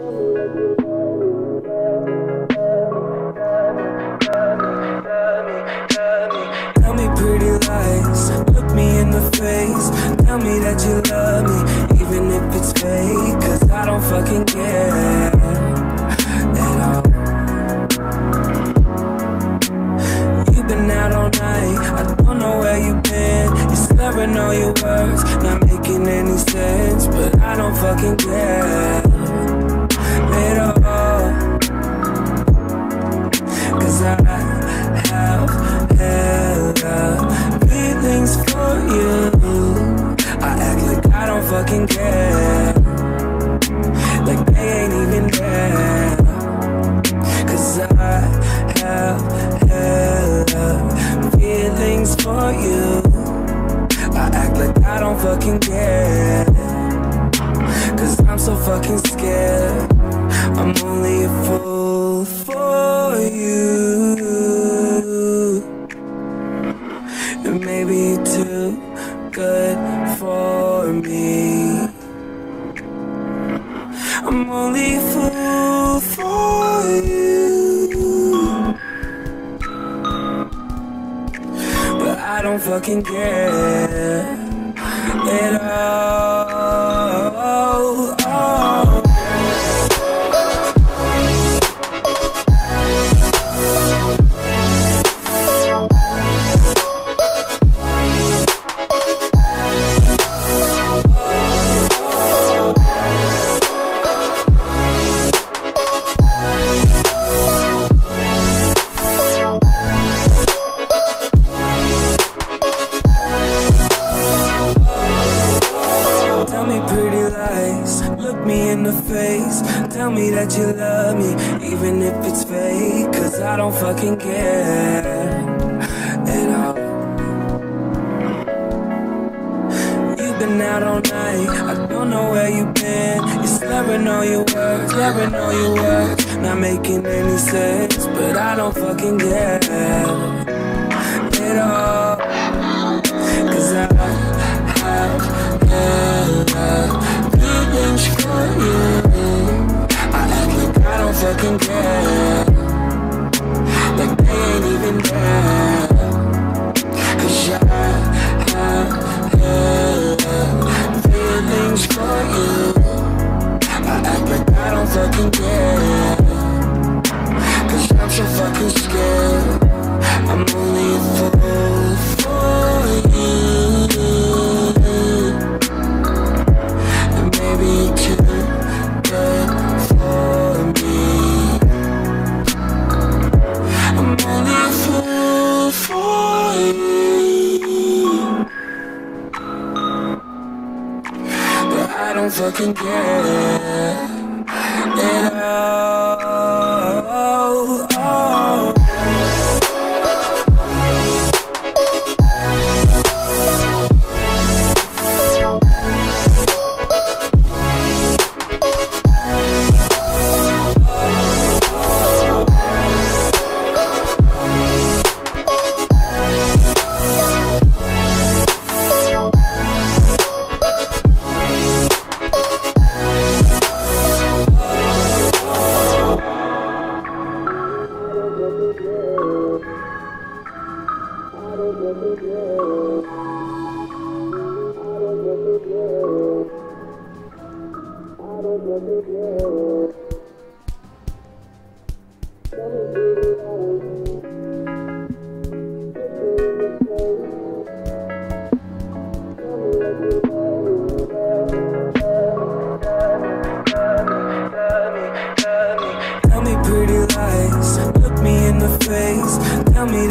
Tell me pretty lies, look me in the face. Tell me that you love me, even if it's fake. Cause I don't fucking care at all. You've been out all night, I don't know where you've been. You're slurring all your words, not making any sense. But I don't fucking care only a fool for fake. Cause I don't fucking care at all. You've been out all night, I don't know where you've been. You're slurring all your words, slurring all your words. Not making any sense, but I don't fucking care at all. Cause I have hella feelings for you. I act like I don't fucking care. For you. But I don't fucking care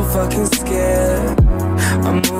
so fucking scared. I'm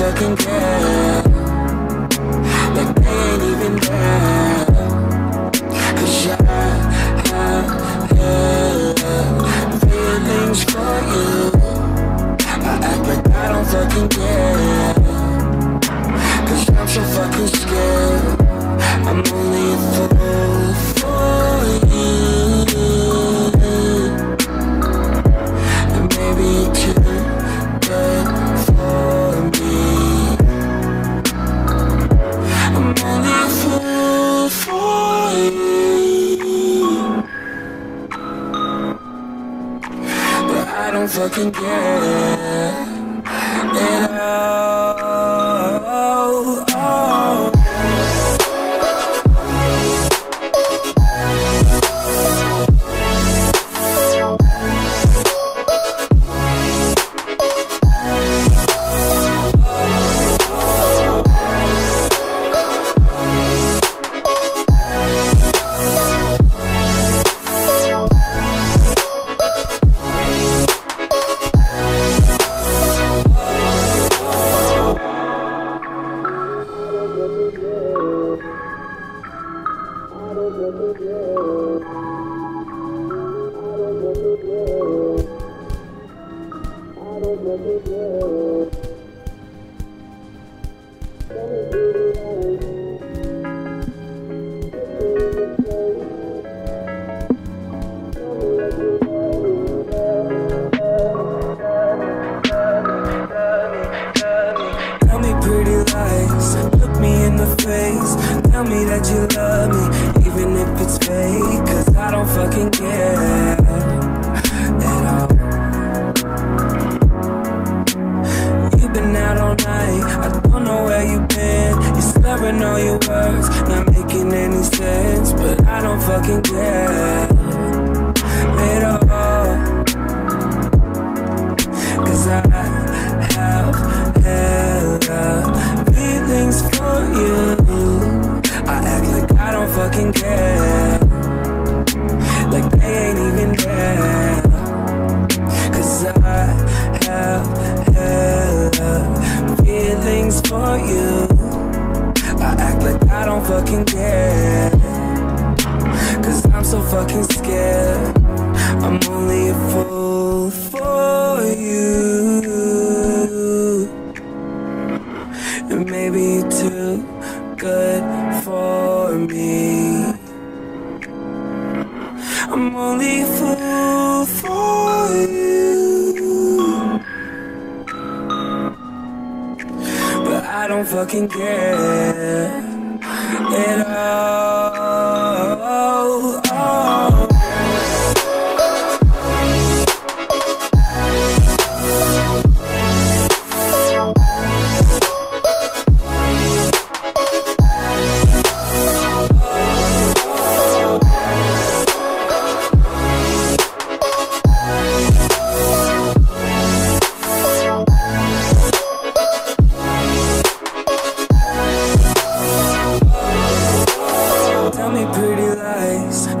Like I fucking care words, not making any sense. But I don't fucking care at all. Cause I have hella feelings for you. I act like I don't fucking care. Like they ain't even there. Cause I have hella feelings for you. Fucking care. Cause I'm so fucking scared. I'm only a fool for you. And maybe you're too good for me. I'm only a fool for you. But I don't fucking care at all.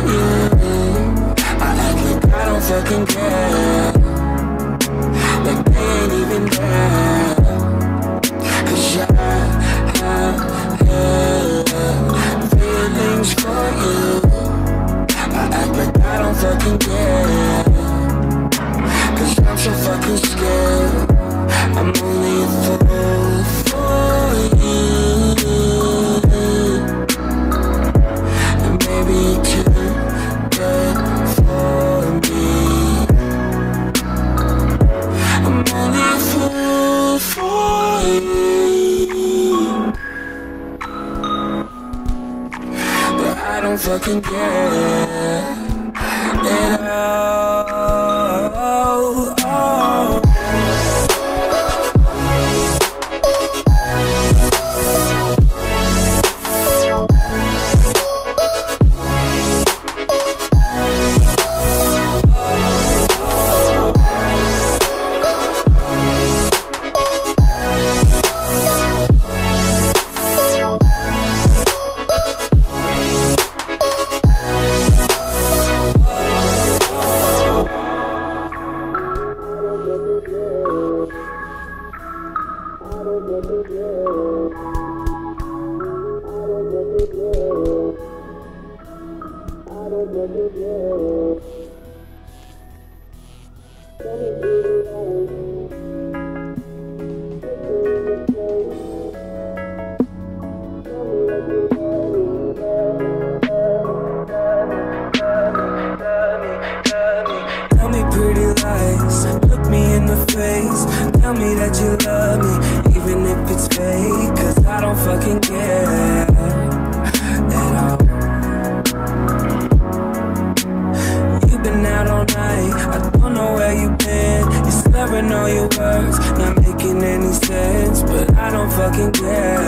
For you. Fucking Cari. Your words, not making any sense. But I don't fucking care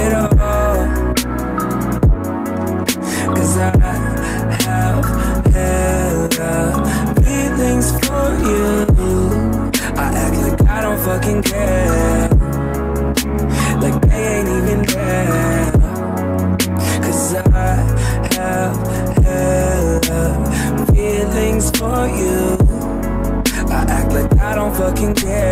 at all. Cause I have hella feelings for you. I act like I don't fucking care. Fucking care.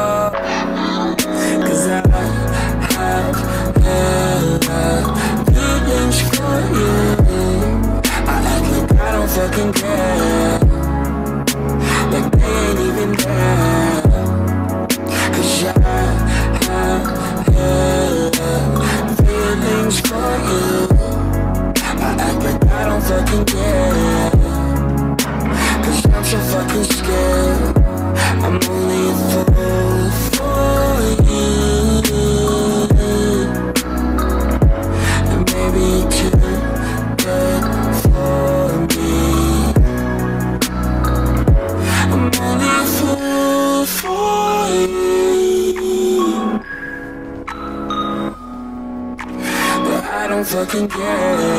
Fucking care